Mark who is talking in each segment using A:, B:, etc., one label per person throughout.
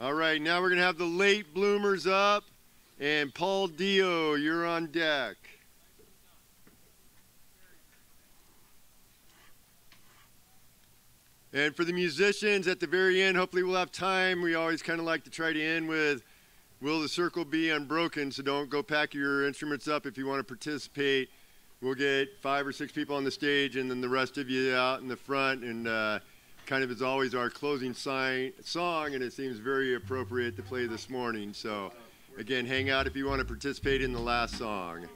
A: All right, now we're going to have the late bloomers up. And Paul Dio, you're on deck. And for the musicians at the very end, hopefully we'll have time. We always kind of like to try to end with Will the Circle Be Unbroken? So don't go pack your instruments up if you want to participate. We'll get five or six people on the stage and then the rest of you out in the front. And uh, kind of as always, our closing sign, song, and it seems very appropriate to play this morning. So again, hang out if you want to participate in the last song.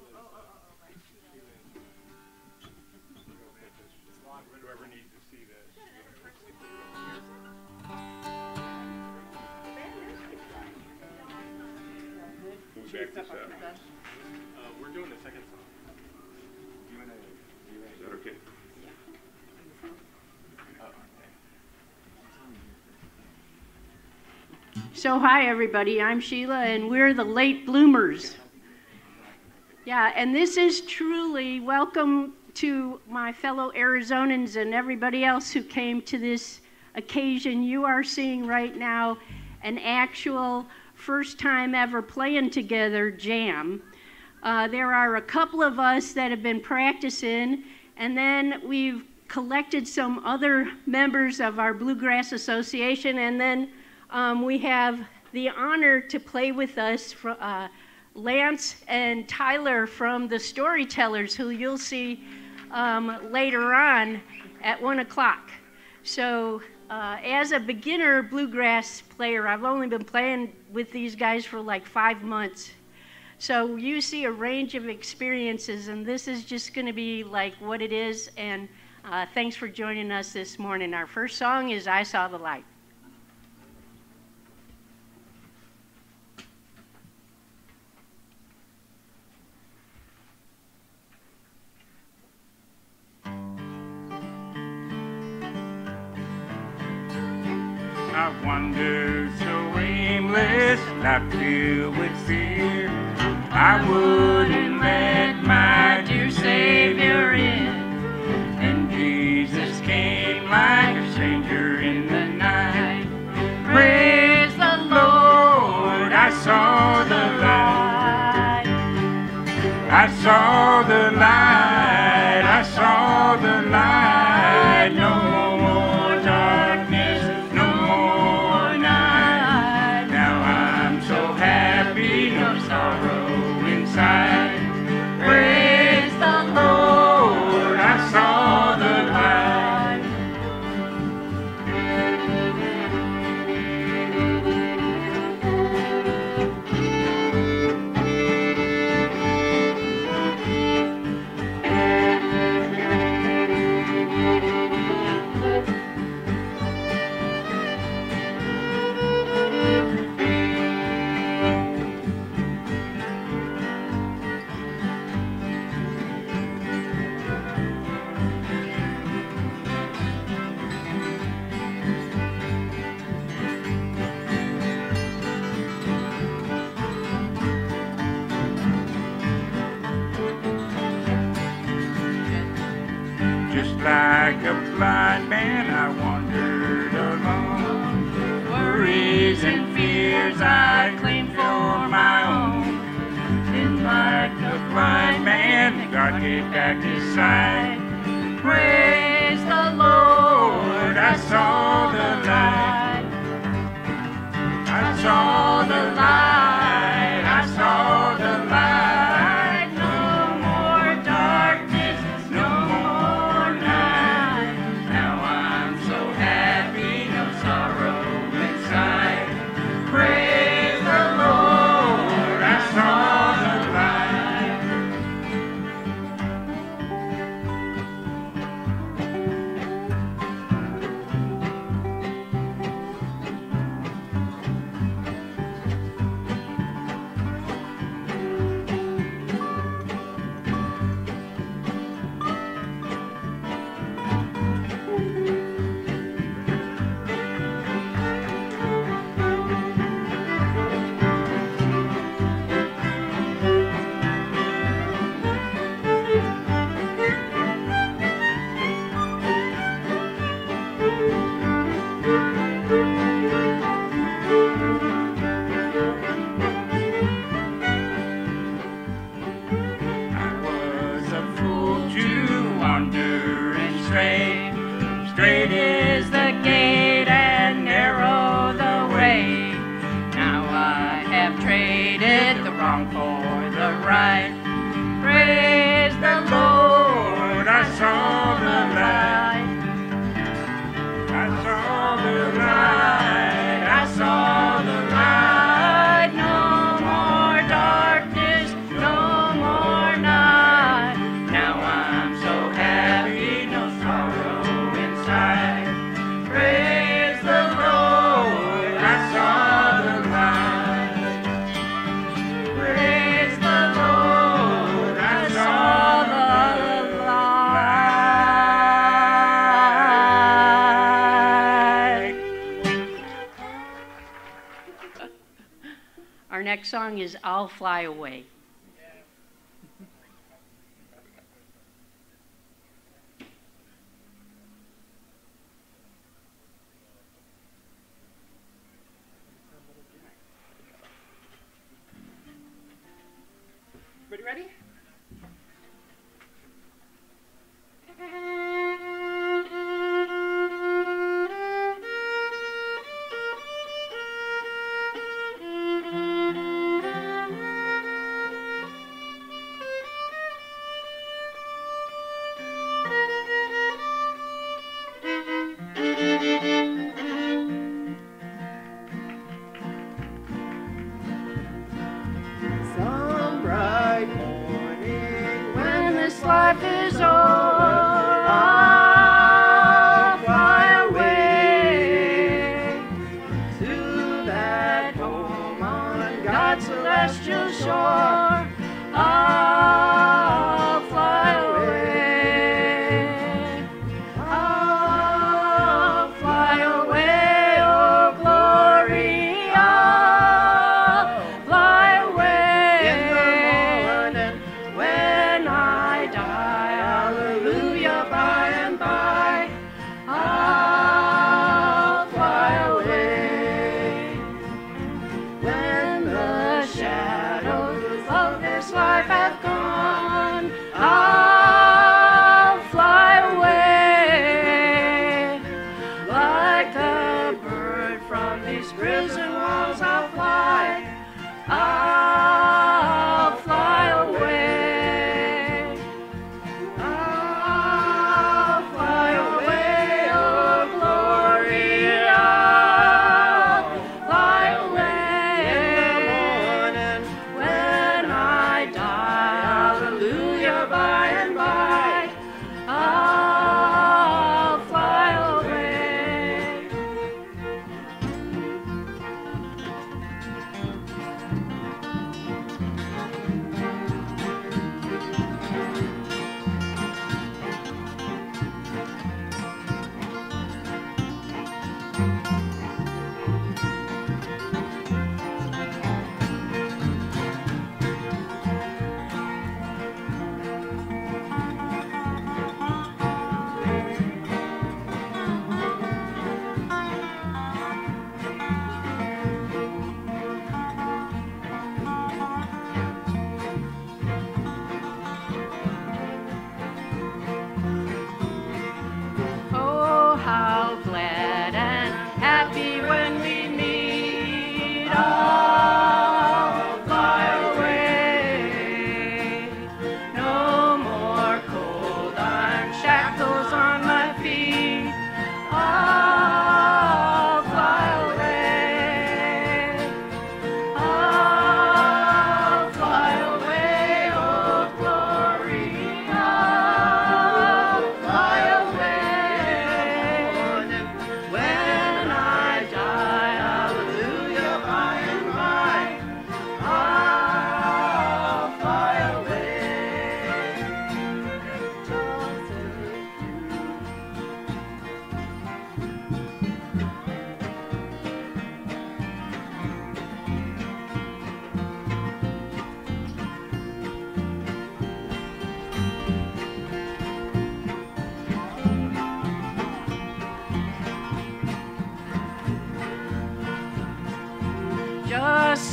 B: check this out. Uh, we're doing the second song. Is that okay?
C: So, hi everybody, I'm Sheila, and we're the late bloomers. Yeah, and this is truly welcome to my fellow Arizonans and everybody else who came to this occasion. You are seeing right now an actual first time ever playing together jam. Uh, there are a couple of us that have been practicing, and then we've collected some other members of our Bluegrass Association, and then um, we have the honor to play with us for, uh, Lance and Tyler from the Storytellers, who you'll see um, later on at 1 o'clock. So, uh, as a beginner bluegrass player, I've only been playing with these guys for like five months. So, you see a range of experiences, and this is just going to be like what it is. And uh, thanks for joining us this morning. Our first song is I Saw the Light.
D: I wandered so aimless, life filled with fear. I wouldn't let my dear Savior in. And Jesus came like a stranger in the night. Praise the Lord, I saw the light. I saw like a blind man, I wandered alone. Worries and fears I claimed for my own. And like a blind man, God gave back his sight. Praise the Lord, I saw the light. I saw the light,
C: next song is I'll Fly Away.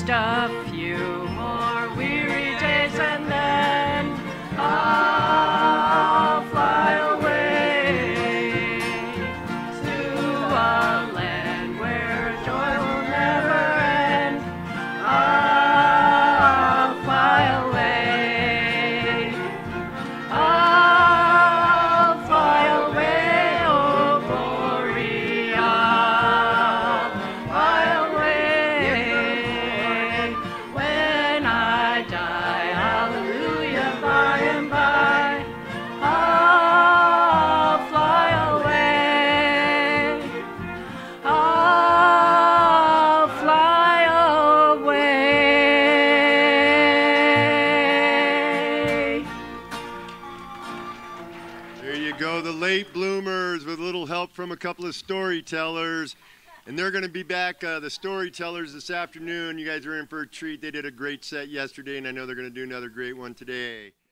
C: Just
A: from a couple of storytellers. And they're going to be back, uh, the storytellers, this afternoon. You guys are in for a treat. They did a great set yesterday, and I know they're going to do another great one today.